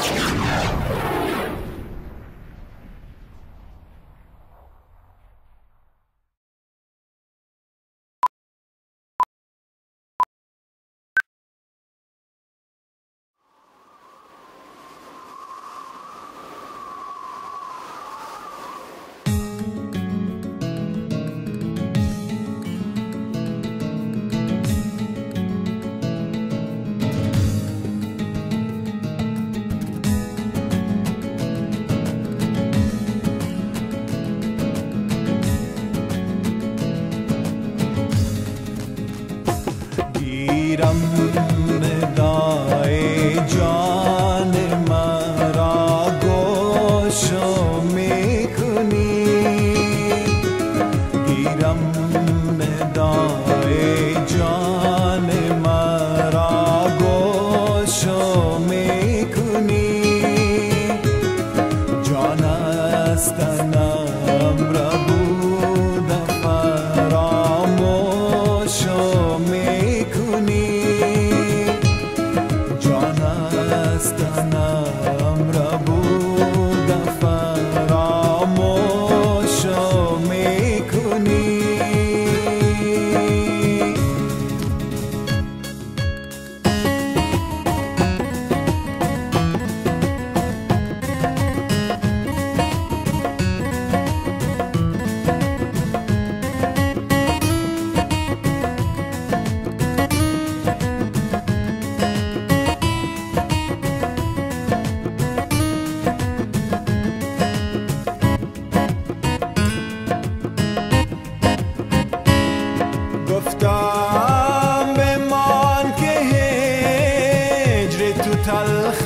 Ah! hastana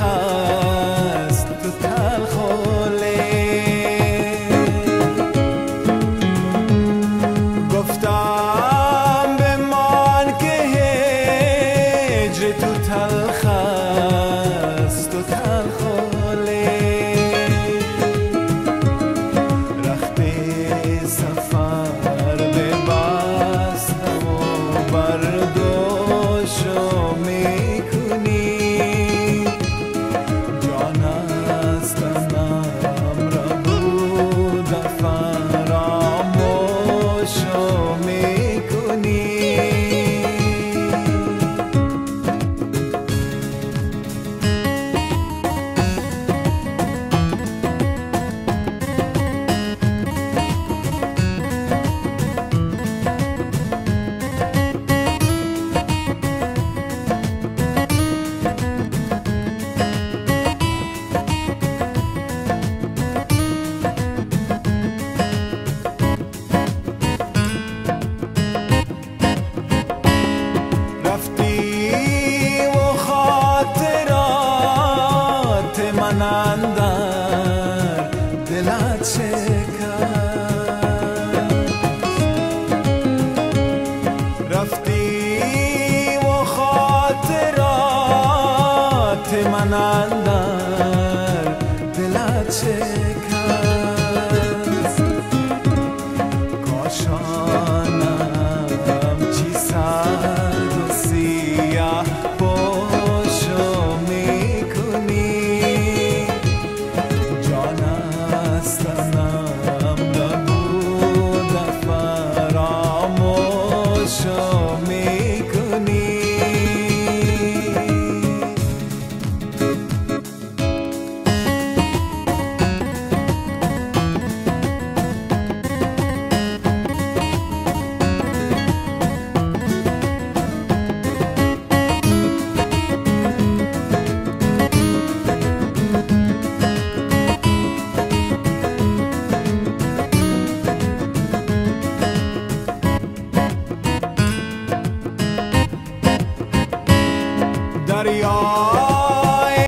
هست تو تلخاله گفتم به من که هجر تو تلخاله صورت من اندر دلت شکست. رفتی و خاطرات من اندر show me